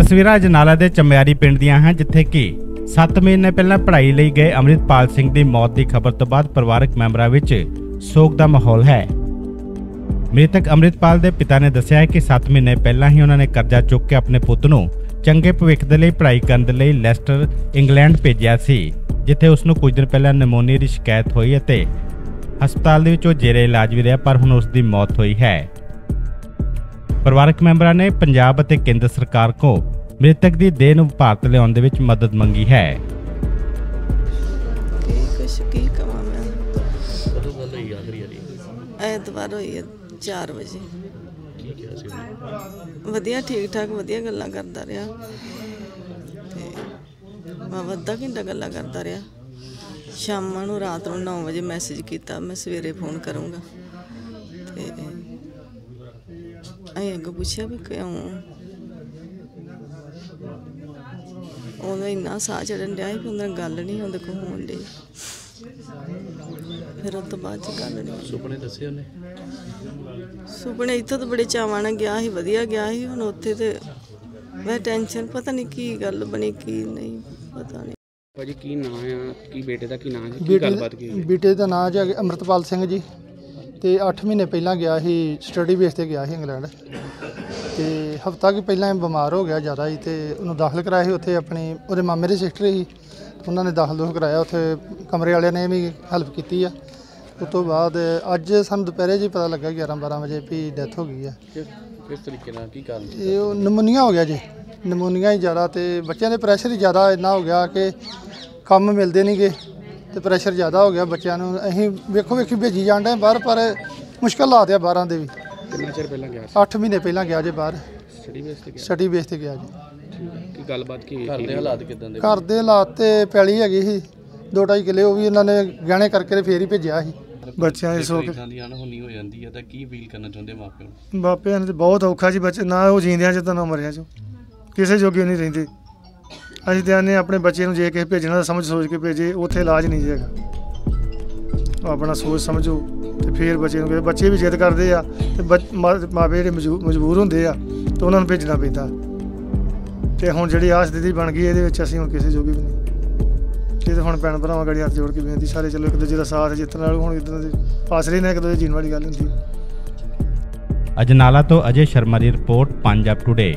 ਤਸਵੀਰਾਂ ਅਜਨਾਲਾ ਦੇ ਚਮਿਆਰੀ ਪਿੰਡ ਦੀਆਂ ਹਨ, ਜਿੱਥੇ ਕਿ 7 ਮਹੀਨੇ ਪਹਿਲਾਂ ਪੜ੍ਹਾਈ ਲਈ ਗਏ ਅੰਮ੍ਰਿਤਪਾਲ ਸਿੰਘ ਦੀ ਮੌਤ ਦੀ ਖਬਰ ਤੋਂ ਬਾਅਦ ਪਰਿਵਾਰਕ ਮੈਂਬਰਾਂ ਵਿੱਚ ਸੋਗ ਦਾ ਮਾਹੌਲ ਹੈ। ਮ੍ਰਿਤਕ ਅੰਮ੍ਰਿਤਪਾਲ ਦੇ ਪਿਤਾ ਨੇ ਦੱਸਿਆ ਹੈ ਕਿ 7 ਮਹੀਨੇ ਪਹਿਲਾਂ ਹੀ ਉਹਨਾਂ ਨੇ ਕਰਜ਼ਾ ਚੁੱਕ ਕੇ ਆਪਣੇ ਪੁੱਤ ਨੂੰ ਚੰਗੇ ਭਵਿੱਖ ਦੇ ਲਈ, ਪੜ੍ਹਾਈ ਕਰਨ ਦੇ ਲਈ ਲੈਸਟਰ, ਇੰਗਲੈਂਡ ਭੇਜਿਆ ਸੀ, ਜਿੱਥੇ ਉਸ ਨੂੰ ਕੁਝ ਦਿਨ ਪਹਿਲਾਂ ਨਮੋਨੀਆ ਦੀ ਸ਼ਿਕਾਇਤ ਹੋਈ ਅਤੇ ਹਸਪਤਾਲ ਦੇ ਵਿੱਚ ਉਹ ਜੇਰੇ ਇਲਾਜ ਵੀ ਰਿਹਾ, ਪਰ ਹੁਣ ਉਸ ਦੀ ਮੌਤ ਹੋਈ ਹੈ। ਪਰਿਵਾਰਕ ਮੈਂਬਰਾਂ ਨੇ ਪੰਜਾਬ ਅਤੇ ਕੇਂਦਰ ਸਰਕਾਰ ਕੋ ਮ੍ਰਿਤਕ ਦੀ ਦੇਹ ਨੂੰ ਭਾਰਤ ਲਿਆਉਣ ਦੇ ਵਿੱਚ ਮਦਦ ਮੰਗੀ ਹੈ। ਕੀ ਕੁਛ, ਕੀ ਕਵਾਂ ਮੈਂ? ਕਦੋਂ ਗੱਲ ਹੋਈ ਆਖਰੀ ਵਾਰੀ ਐਤਵਾਰ ਹੋਈ ਹੈ 4 ਵਜੇ। ਕੀ ਕਿਹਾ ਸੀ ਉਹਨੇ ਵਧੀਆ ਠੀਕ ਠਾਕ ਵਧੀਆ ਗੱਲਾਂ ਕਰਦਾ ਰਿਹਾ। ਤੇ ਮੈਂ ਵੱਧਾ ਘੰਟਾ ਗੱਲਾਂ ਕਰਦਾ ਰਿਹਾ। ਸ਼ਾਮਾਂ ਨੂੰ ਰਾਤ ਨੂੰ 9 ਵਜੇ ਮੈਸੇਜ ਕੀਤਾ, ਮੈਂ ਸਵੇਰੇ ਫੋਨ ਕਰੂੰਗਾ। ਤੇ ਅਸੀਂ ਅੱਗੋਂ ਪੁੱਛਿਆ ਵੀ ਕਿਉਂ? ਉਹਦਾ ਇੰਨਾ ਸਾਹ ਚੜਨ ਡਿਆ ਕਿ ਉਹਨਾਂ ਗੱਲ ਨਹੀਂ ਉਹਦੇ ਕੋਲ ਹੋਣ ਡਈ। ਫਿਰ ਉਹ ਤੋਂ ਬਾਅਦ ਚ ਗੱਲ ਨਹੀਂ ਸੁਪਨੇ ਦੱਸੇ ਉਹਨੇ? ਸੁਪਨੇ ਇੱਥੋਂ ਤਾਂ ਬੜੇ ਚਾਵਾਂ ਨਾਲ ਗਿਆ ਸੀ ਵਧੀਆ ਗਿਆ ਸੀ ਹੁਣ ਉੱਥੇ ਤੇ ਮੈਂ ਟੈਨਸ਼ਨ ਪਤਾ ਨਹੀਂ ਕੀ ਗੱਲ ਬਣੀ ਕੀ ਨਹੀਂ ਪਤਾ ਨਹੀਂ। ਭਾਜੀ ਕੀ ਨਾਂ ਆ ਕੀ ਬੇਟੇ ਦਾ ਕੀ ਨਾਂ ਜੀ? ਕੀ ਗੱਲਬਾਤ ਕੀ ਹੋਈ? ਬੇਟੇ ਦਾ ਨਾਂ ਜੀ ਅਮਰਤਪਾਲ ਸਿੰਘ ਜੀ। ਤੇ 8 ਮਹੀਨੇ ਪਹਿਲਾਂ ਗਿਆ ਸੀ ਸਟੱਡੀ ਬੇਸ ਤੇ ਗਿਆ ਸੀ ਇੰਗਲੈਂਡ। ਤੇ ਹਫਤਾ ਕਿ ਪਹਿਲਾਂ ਇਹ ਬਿਮਾਰ ਹੋ ਗਿਆ ਜ਼ਿਆਦਾ ਹੀ ਤੇ ਉਹਨੂੰ ਦਾਖਲ ਕਰਾਇਆ ਸੀ ਉੱਥੇ ਆਪਣੀ ਉਹਦੇ ਮਾਮੇ ਦੀ ਸਿਸਟਰ ਸੀ ਉਹਨਾਂ ਨੇ ਦਾਖਲ ਦੋਖ ਕਰਾਇਆ ਉੱਥੇ ਕਮਰੇ ਵਾਲਿਆਂ ਨੇ ਵੀ ਹੈਲਪ ਕੀਤੀ ਆ। ਉਸ ਤੋਂ ਬਾਅਦ ਅੱਜ ਸਾਨੂੰ ਦੁਪਹਿਰੇ ਜੀ ਪਤਾ ਲੱਗਾ 11 12 ਵਜੇ ਵੀ ਡੈਥ ਹੋ ਗਈ ਆ। ਕਿਸ ਤਰੀਕੇ ਨਾਲ ਕੀ ਕਾਰਨ ਸੀ? ਇਹ ਉਹ ਨਮੂਨੀਆ ਹੋ ਗਿਆ ਜੀ ਨਮੂਨੀਆ ਹੀ ਜ਼ਿਆਦਾ ਤੇ ਬੱਚਿਆਂ ਦੇ ਪ੍ਰੈਸ਼ਰ ਹੀ ਜ਼ਿਆਦਾ ਇੰਨਾ ਹੋ ਗਿਆ ਕਿ ਕੰਮ ਮਿਲਦੇ ਨਹੀਂਗੇ ਤੇ ਪ੍ਰੈਸ਼ਰ ਜ਼ਿਆਦਾ ਹੋ ਗਿਆ ਬੱਚਿਆਂ ਨੂੰ। ਅਸੀਂ ਵੇਖੋ ਵੇਖੀ ਭੇਜੀ ਜਾਂਦੇ ਬਾਹਰ ਪਰ ਮੁਸ਼ਕਲ ਲਾਤੇ ਆ ਬਾਹਰਾਂ ਦੇ ਵੀ। ਕਿੰਨਾ ਚਿਰ ਪਹਿਲਾਂ ਗਿਆ 8 ਮਹੀਨੇ ਪਹਿਲਾਂ ਗਿਆ ਜੇ ਬਾਹਰ। ਸਟੱਡੀ ਬੇਸ ਤੇ ਗਿਆ? ਸਟੱਡੀ ਬੇਸ ਤੇ ਗਿਆ ਜੀ। ਕੀ ਗੱਲਬਾਤ ਕੀ? ਘਰ ਦੇ ਹਾਲਾਤ ਕਿਦਾਂ ਦੇ? ਘਰ ਦੇ ਹਾਲਾਤ ਤੇ ਪੈਲੀ ਹੈਗੀ ਸੀ ਦੋ ਢਾਈ ਕਿੱਲੇ ਉਹ ਵੀ ਇਹਨਾਂ ਨੇ ਗਹਿਣੇ ਕਰਕੇ ਤੇ ਫੇਰ ਹੀ ਭੇਜਿਆ ਸੀ। ਬੱਚਿਆਂ ਦੀ ਸੋਚ ਇਦਾਂ ਦੀ ਅਣਹੋਣੀ ਹੋ ਜਾਂਦੀ ਹੈ ਤਾਂ ਕੀ ਫੀਲ ਕਰਨਾ ਚਾਹੁੰਦੇ ਮਾਪਿਆਂ ਨੂੰ ਬਾਪਿਆਂ ਨੂੰ ਤੇ ਬਹੁਤ ਔਖਾ ਜੀ ਬੱਚੇ ਨਾ ਉਹ ਜੀਂਦਿਆਂ ਚ ਤਾਂ ਨਾ ਮਰਿਆਂ ਚ। ਕਿਸੇ ਜੋਗੇ ਨਹੀਂ ਰਹਿੰਦੇ। ਅਸੀਂ ਤੇ ਆਨੇ ਆਪਣੇ ਬੱਚੇ ਨੂੰ ਜੇ ਕਿਸੇ ਭੇਜਣਾ ਤਾਂ ਸਮਝ ਸੋਚ ਕੇ ਭੇਜੇ, ਉੱਥੇ ਇਲਾਜ ਨਹੀਂ ਜੇਗਾ ਆਪਣਾ ਸੋਚ ਸਮਝੋ ਤੇ ਫਿਰ ਬੱਚੇ ਨੂੰ ਬੱਚੇ ਵੀ ਜਿੱਦ ਕਰਦੇ ਆ ਤੇ ਬੱਚ- ਮਾ- ਮਾਪੇ ਜਿਹੜੇ ਮਜਬੂ- ਮਜਬੂਰ ਹੁੰਦੇ ਆ ਤੇ ਉਹਨਾਂ ਨੂੰ ਭੇਜਣਾ ਪੈਂਦਾ। ਤੇ ਹੁਣ ਜਿਹੜੀ ਆਹ ਸਥਿਤੀ ਬਣ ਗਈ ਇਹਦੇ ਵਿੱਚ ਅਸੀਂ ਹੁਣ ਕਿਸੇ ਜੋਗੇ ਵੀ ਨਹੀਂ। ਇਹ ਤਾਂ ਹੁਣ ਭੈਣ ਭਰਾਵਾਂ ਗੜੀ ਹੱਥ ਜੋੜ ਕੇ ਬੇਨਤੀ, ਸਾਰੇ ਚਲੋ ਇੱਕ ਦੂਜੇ ਦਾ ਸਾਥ ਜਿੱਤਣ ਨਾਲ ਹੁਣ ਇਦਾਂ ਦੇ ਫਾਸਲੇ ਨਾਲ ਇੱਕ ਦੂਜੇ ਜੀਣ ਵਾਲੀ ਗੱਲ ਹੁੰਦੀ। ਅਜਨਾਲਾ ਤੋਂ ਅਜੇ ਸ਼ਰਮਾ ਦੀ ਰਿਪੋਰਟ, ਪੰਜਾਬ ਟੁਡੇ